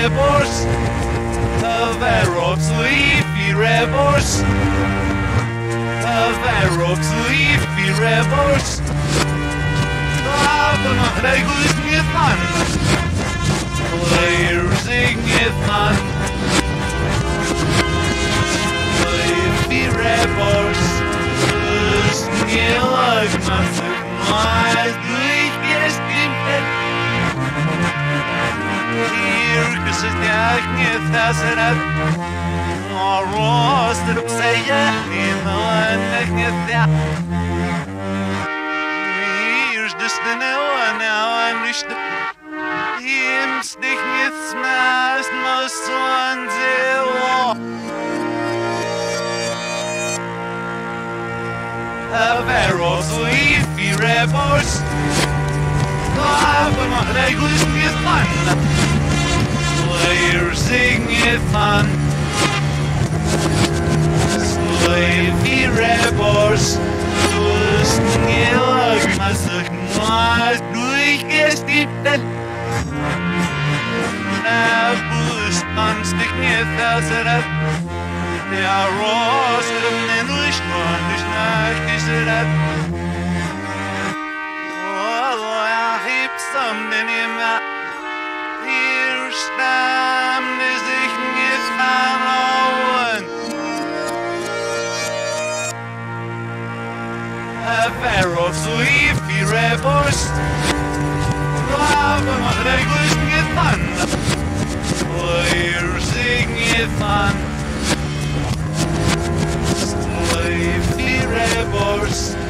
rebels, the Arabs, leafy rebels, the Arabs, leafy rebels. Rabbim Hreglis Gitman, players in Gitman, leafy rebels, Skillag Mathuk Mathuk. Kussen jag niet tasserat. Roster op säga. Innan jag niet ja. Here's just the now now I'm nicht Ihm stich nicht smash most one zero A Veros leafy rebels Aber noch regels nicht man Slayer Mann. So wie Rebels, du bist Georg, was ich mal durchgestippt. Na, du bist man, stick mir Felser ab. Der Rost a pair of sleepy rebels. Love my English Githan, Slayer sing Githan. Sleepy rebels.